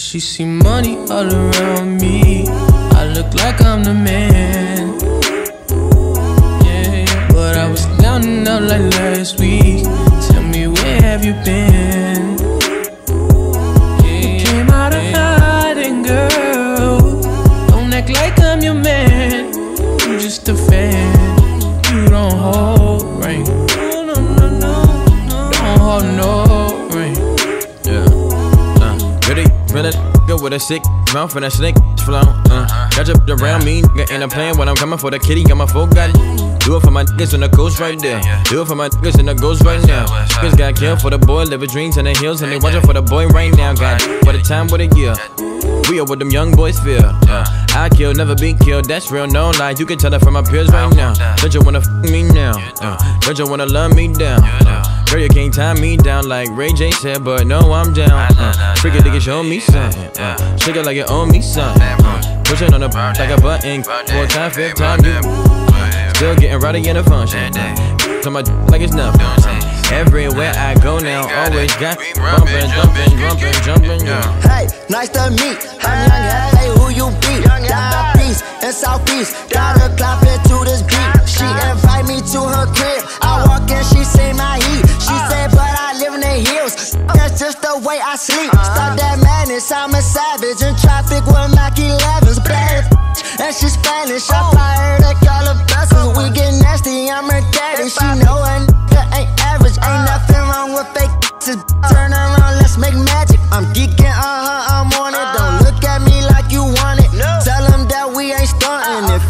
She see money all around me. I look like I'm the man. Yeah, but I was down and out like last week. Tell me where have you been? Yeah, came out of hiding, girl. Don't act like I'm your man. You just a fan. You don't hold good with a sick mouth and a snake flow. Uh, got you around me, nigga, and I'm playing when I'm coming for the kitty. Got my folk got. Do it for my niggas in the coast right there. Do it for my niggas in the ghost right now. Niggas got killed for the boy, living dreams in the hills, and they watching for the boy right now. Got what a time, what a year. We are what them young boys feel. Uh, I kill, never be killed. That's real, no lie. You can tell it from my peers right now. Don't you wanna f me now? Uh, don't you wanna love me down? Girl, you can't tie me down like Ray J said, but no, I'm down. Uh, freak it, nigga, show me something. Uh, shake it like you owe me something. Uh, push it on the like a button. Four time, fifth time, you still getting rowdy in the function. Uh, to my like it's nothing. Uh, everywhere I go now, always got bumping, jumping, jumping, jumping. Hey, nice to meet. I'm young, hey, who you be? Down east and southeast. Got her clapping to just the way I sleep. Stop that madness, I'm a savage. In traffic with Mac 11s. Bad and she Spanish. I her to call her blessings. We get nasty, I'm her daddy. She know a nigga ain't average. Ain't nothing wrong with fake. Just turn around, let's make magic. I'm geeking, uh huh, I'm on it. Don't look at me like you want it. Tell them that we ain't stunting it.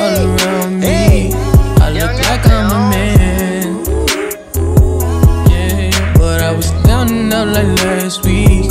all around me. I look like I'm a man. Yeah, but I was down and out like last week.